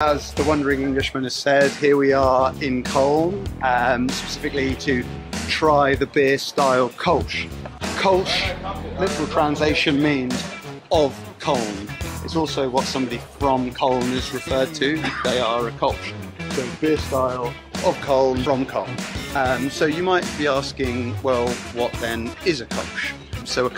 As the Wondering Englishman has said, here we are in Cologne, um, specifically to try the beer style Kölsch. Kölsch, literal translation means of Cologne. It's also what somebody from Cologne is referred to. They are a Kölsch. So beer style of Cologne from Cologne. Um, so you might be asking, well, what then is a Kölsch? So a